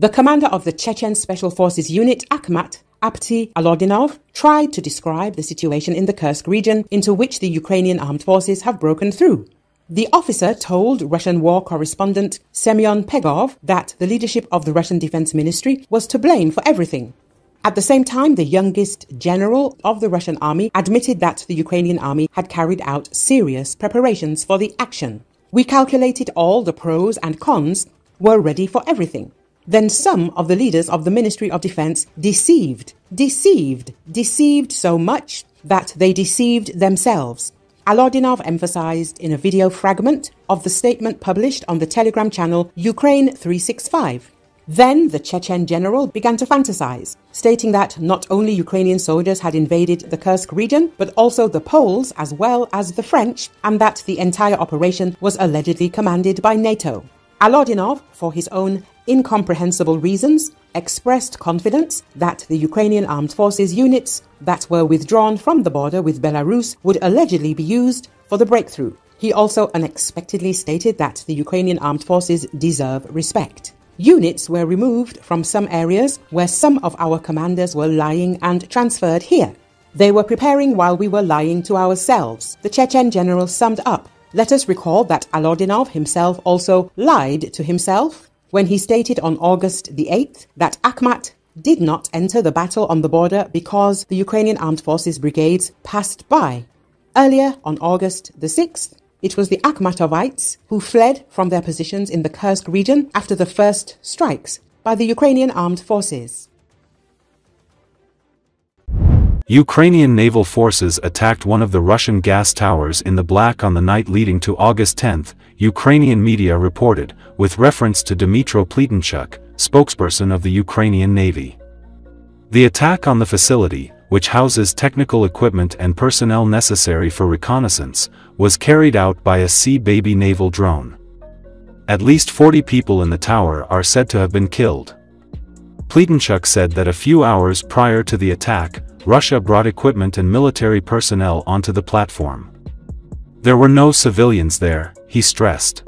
The commander of the Chechen Special Forces Unit, Akhmat Apti Alaudinov, tried to describe the situation in the Kursk region into which the Ukrainian armed forces have broken through. The officer told Russian war correspondent Semyon Pegov that the leadership of the Russian Defense Ministry was to blame for everything. At the same time, the youngest general of the Russian army admitted that the Ukrainian army had carried out serious preparations for the action. We calculated all the pros and cons were ready for everything. Then some of the leaders of the Ministry of Defense deceived, deceived, deceived so much that they deceived themselves. Alaudinov emphasized in a video fragment of the statement published on the Telegram channel Ukraine 365. Then the Chechen general began to fantasize, stating that not only Ukrainian soldiers had invaded the Kursk region, but also the Poles as well as the French, and that the entire operation was allegedly commanded by NATO. Alaudinov, for his own incomprehensible reasons, expressed confidence that the Ukrainian armed forces units that were withdrawn from the border with Belarus would allegedly be used for the breakthrough. He also unexpectedly stated that the Ukrainian armed forces deserve respect. Units were removed from some areas where some of our commanders were lying and transferred here. They were preparing while we were lying to ourselves, the Chechen general summed up. Let us recall that Alaudinov himself also lied to himself when he stated on August the 8th that Akhmat did not enter the battle on the border because the Ukrainian Armed Forces brigades passed by. Earlier, on August the 6th, it was the Akhmatovites who fled from their positions in the Kursk region after the first strikes by the Ukrainian armed forces. Ukrainian naval forces attacked one of the Russian gas towers in the Black on the night leading to August 10, Ukrainian media reported, with reference to Dmytro Pletenchuk, spokesperson of the Ukrainian Navy. The attack on the facility, which houses technical equipment and personnel necessary for reconnaissance, was carried out by a Sea-Baby naval drone. At least 40 people in the tower are said to have been killed. Pletenchuk said that a few hours prior to the attack, Russia brought equipment and military personnel onto the platform. There were no civilians there, he stressed.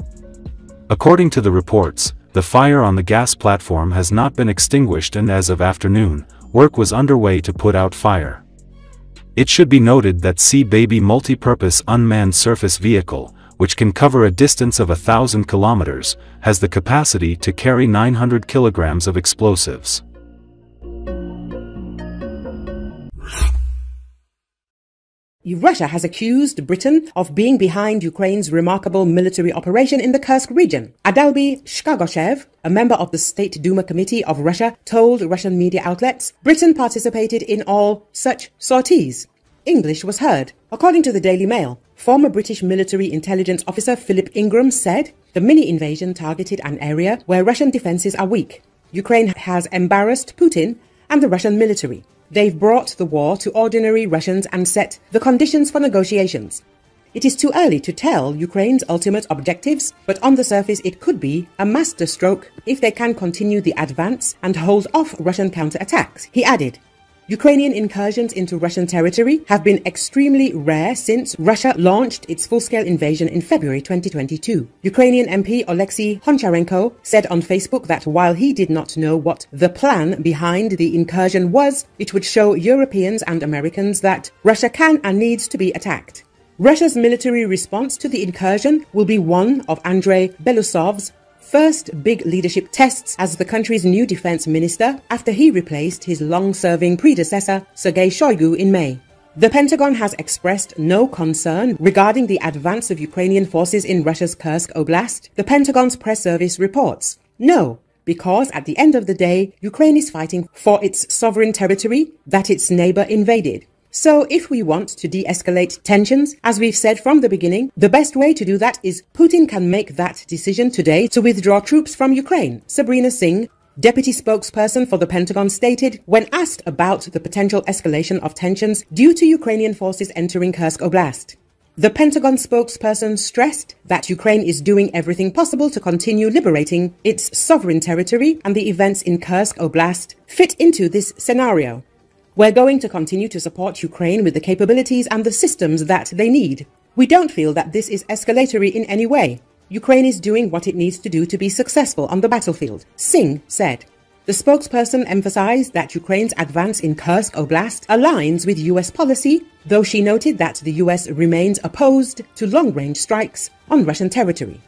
According to the reports, the fire on the gas platform has not been extinguished and as of afternoon, work was underway to put out fire. It should be noted that Sea-Baby multi-purpose unmanned surface vehicle, which can cover a distance of a thousand kilometers, has the capacity to carry 900 kilograms of explosives. Russia has accused Britain of being behind Ukraine's remarkable military operation in the Kursk region. Adalbi Shkhagoshev, a member of the State Duma Committee of Russia, told Russian media outlets Britain participated in all such sorties. English was heard. According to the Daily Mail, former British military intelligence officer Philip Ingram said the mini invasion targeted an area where Russian defenses are weak. Ukraine has embarrassed Putin and the Russian military. They've brought the war to ordinary Russians and set the conditions for negotiations. It is too early to tell Ukraine's ultimate objectives, but on the surface it could be a masterstroke if they can continue the advance and hold off Russian counterattacks. He added, Ukrainian incursions into Russian territory have been extremely rare since Russia launched its full-scale invasion in February 2022. Ukrainian MP Oleksiy Honcharenko said on Facebook that while he did not know what the plan behind the incursion was, it would show Europeans and Americans that Russia can and needs to be attacked. Russia's military response to the incursion will be one of Andrei Belousov's first big leadership tests as the country's new defense minister after he replaced his long-serving predecessor, Sergei Shoigu, in May. The Pentagon has expressed no concern regarding the advance of Ukrainian forces in Russia's Kursk Oblast, the Pentagon's press service reports. No, because at the end of the day, Ukraine is fighting for its sovereign territory that its neighbor invaded. So if we want to de-escalate tensions, as we've said from the beginning, the best way to do that is Putin can make that decision today to withdraw troops from Ukraine. Sabrina Singh, Deputy spokesperson for the Pentagon stated when asked about the potential escalation of tensions due to Ukrainian forces entering Kursk Oblast. The Pentagon spokesperson stressed that Ukraine is doing everything possible to continue liberating its sovereign territory and the events in Kursk Oblast fit into this scenario. We're going to continue to support Ukraine with the capabilities and the systems that they need. We don't feel that this is escalatory in any way. Ukraine is doing what it needs to do to be successful on the battlefield, Singh said. The spokesperson emphasized that Ukraine's advance in Kursk Oblast aligns with US policy, though she noted that the US remains opposed to long range strikes on Russian territory.